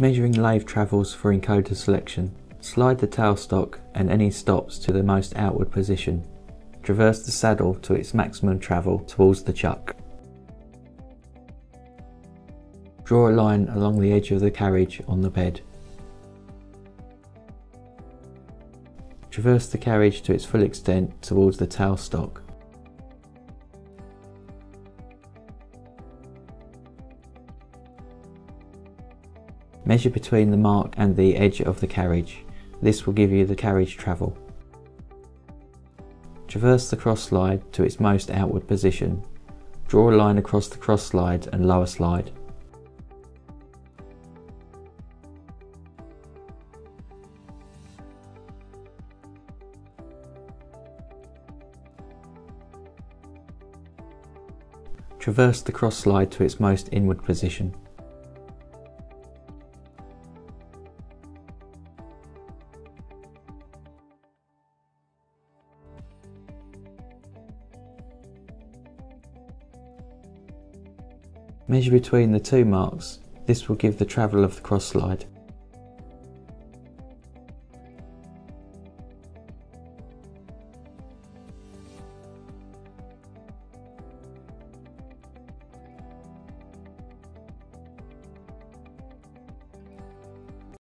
Measuring lathe travels for encoder selection. Slide the tailstock and any stops to the most outward position. Traverse the saddle to its maximum travel towards the chuck. Draw a line along the edge of the carriage on the bed. Traverse the carriage to its full extent towards the tailstock. Measure between the mark and the edge of the carriage. This will give you the carriage travel. Traverse the cross slide to its most outward position. Draw a line across the cross slide and lower slide. Traverse the cross slide to its most inward position. Measure between the two marks, this will give the travel of the cross slide.